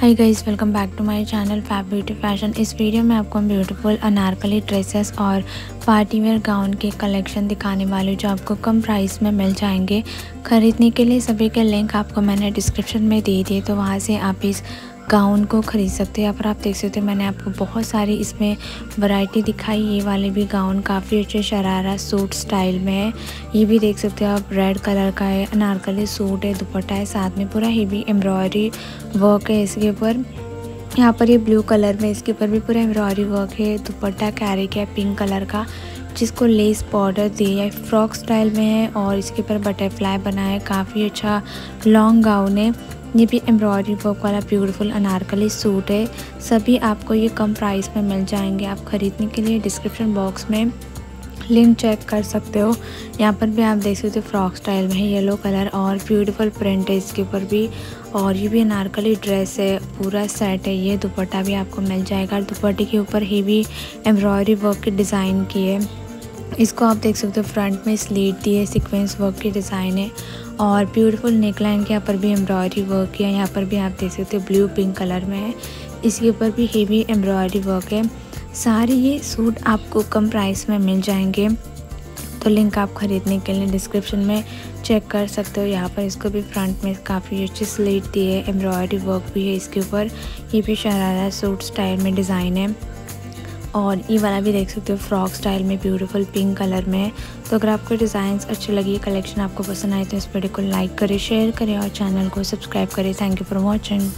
Hi guys welcome back to my channel fab beauty fashion इस video में आपको हम ब्यूटीफुल अनारकली ड्रेसेस और पार्टी वेयर गाउन के कलेक्शन दिखाने वाले जो आपको कम प्राइस में मिल जाएँगे, ख़रीदने के लिए सभी के लिंक आपको मैंने डिस्क्रिप्शन में दे दिए तो वहाँ से आप इस गाउन को ख़रीद सकते हैं। यहाँ पर आप देख सकते हैं, मैंने आपको बहुत सारी इसमें वैरायटी दिखाई, ये वाले भी गाउन काफ़ी अच्छे शरारा सूट स्टाइल में है। ये भी देख सकते हो आप रेड कलर का है, अनारकली सूट है, दुपट्टा है, साथ में पूरा हेवी एम्ब्रॉयडरी वर्क है इसके ऊपर। यहाँ पर ये ब्लू कलर में, इसके ऊपर भी पूरा एम्ब्रॉयडरी वर्क है, दुपट्टा कैरी है पिंक कलर का, जिसको लेस बॉर्डर दिया है। फ्रॉक स्टाइल में है और इसके ऊपर बटरफ्लाई बना है। काफ़ी अच्छा लॉन्ग गाउन है। ये भी एम्ब्रॉयडरी वर्क वाला ब्यूटीफुल अनारकली सूट है। सभी आपको ये कम प्राइस में मिल जाएँगे। आप ख़रीदने के लिए डिस्क्रिप्शन बॉक्स में लिंक चेक कर सकते हो। यहाँ पर भी आप देख सकते हो फ्रॉक स्टाइल में है, येलो कलर और ब्यूटीफुल प्रिंट है, इसके ऊपर भी। और ये भी अनारकली ड्रेस है, पूरा सेट है, ये दुपट्टा भी आपको मिल जाएगा। दुपट्टे के ऊपर ही भी एम्ब्रॉयडरी वर्क की डिज़ाइन की है। इसको आप देख सकते हो फ्रंट में स्लीट दी है सिक्वेंस वर्क की डिज़ाइन है। और ब्यूटीफुल नेकलाइन के यहाँ पर भी एम्ब्रॉयडरी वर्क किया यहाँ पर भी आप देख सकते हो ब्लू पिंक कलर में है। इसके ऊपर भी हेवी एम्ब्रॉयडरी वर्क है। सारे ये सूट आपको कम प्राइस में मिल जाएँगे। तो लिंक आप ख़रीदने के लिए डिस्क्रिप्शन में चेक कर सकते हो। यहाँ पर इसको भी फ्रंट में काफ़ी अच्छी स्लीट दी है। एम्ब्रॉयडरी वर्क भी है इसके ऊपर। ये भी शरारा सूट स्टाइल में डिज़ाइन है। और ये वाला भी देख सकते हो फ्रॉक स्टाइल में ब्यूटीफुल पिंक कलर में तो अगर आपको डिज़ाइंस अच्छे लगी कलेक्शन आपको पसंद आए तो इस वीडियो को लाइक करें शेयर करें और चैनल को सब्सक्राइब करें। Thank you for watching